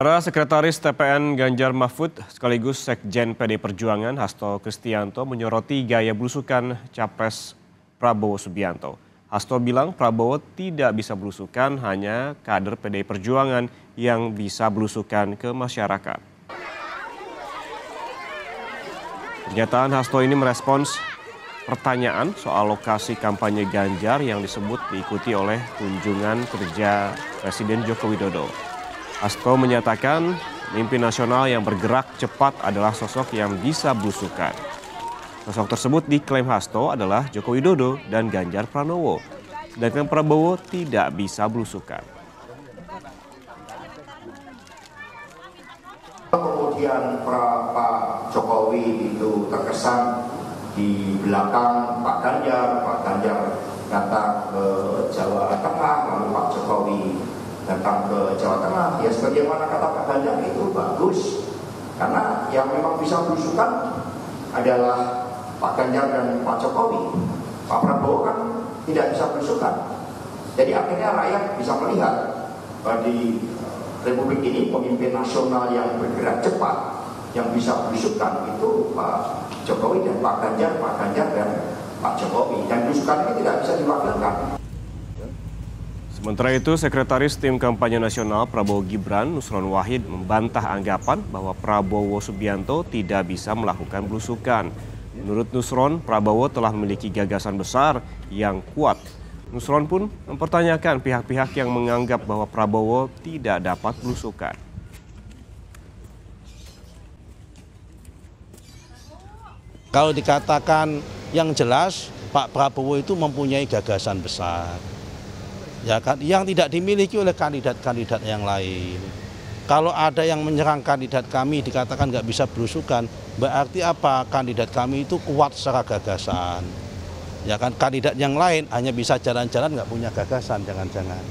Para Sekretaris TPN Ganjar Mahfud sekaligus Sekjen PD Perjuangan Hasto Kristianto menyoroti gaya belusukan Capres Prabowo Subianto. Hasto bilang Prabowo tidak bisa belusukan hanya kader PD Perjuangan yang bisa belusukan ke masyarakat. Pernyataan Hasto ini merespons pertanyaan soal lokasi kampanye Ganjar yang disebut diikuti oleh kunjungan kerja Presiden Joko Widodo. Hasto menyatakan pemimpin nasional yang bergerak cepat adalah sosok yang bisa belusukan. Sosok tersebut diklaim Hasto adalah Joko Widodo dan Ganjar Pranowo. Sedangkan Prabowo tidak bisa belusukan. Kemudian Pak Jokowi itu terkesan di belakang Pak Ganjar, Pak Ganjar datang ke Jawa Tengah, lalu Pak Jokowi datang ke Jawa Tengah. Ya sebagaimana kata Pak Ganjar itu bagus. Karena yang memang bisa berusukan adalah Pak Ganjar dan Pak Jokowi. Pak Prabowo kan tidak bisa berusukan. Jadi akhirnya rakyat bisa melihat bahwa di Republik ini pemimpin nasional yang bergerak cepat yang bisa berusukan itu Pak Jokowi dan Pak Ganjar, Pak Ganjar dan Pak Jokowi. Dan berusukan ini tidak bisa diwakilkan Sementara itu, Sekretaris Tim Kampanye Nasional Prabowo Gibran, Nusron Wahid, membantah anggapan bahwa Prabowo Subianto tidak bisa melakukan belusukan. Menurut Nusron, Prabowo telah memiliki gagasan besar yang kuat. Nusron pun mempertanyakan pihak-pihak yang menganggap bahwa Prabowo tidak dapat belusukan. Kalau dikatakan yang jelas, Pak Prabowo itu mempunyai gagasan besar ya kan yang tidak dimiliki oleh kandidat-kandidat yang lain. Kalau ada yang menyerang kandidat kami dikatakan nggak bisa berusukan, berarti apa? Kandidat kami itu kuat secara gagasan. Ya kan kandidat yang lain hanya bisa jalan-jalan nggak punya gagasan, jangan-jangan.